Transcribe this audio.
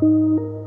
Música